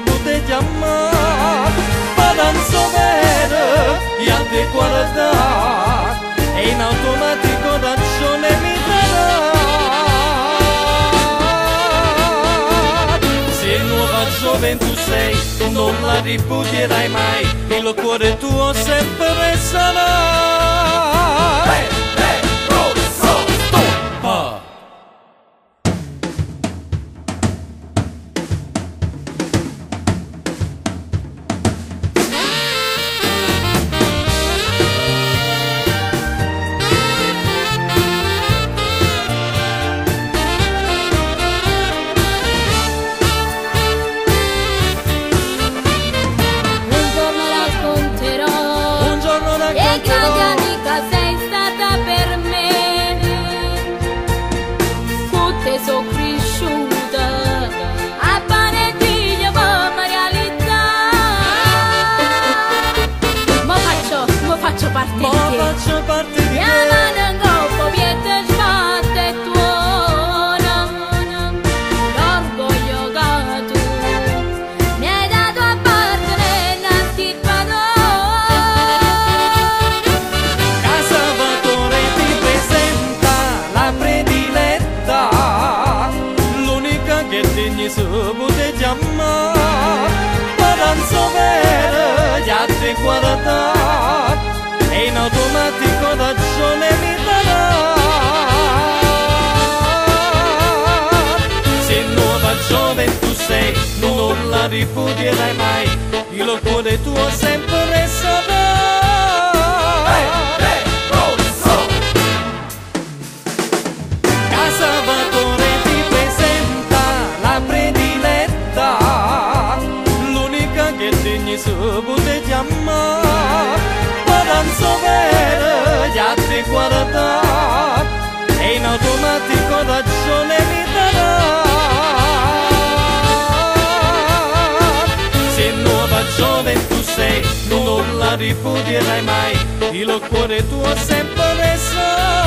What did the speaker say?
che digni se potete chiamare Paranzo vero, e a te guardare E in automatico ragione mi Se nuova gioventù sei, non la ripudierai mai. Il cuore tuo sempre sarà. Hey, L'unica che degni su potete chiamare Paranzo vero, gli altri guardare E in automatico ragione mi darà Se nuova gioventù sei, non la ripudierai mai Il cuore tuo chiamare Paranzo vero, gli altri guardare E in automatico ragione mi darà. Se nuova gioventù sei, non la ripudierai mai. Il cuore tuo sempre sarà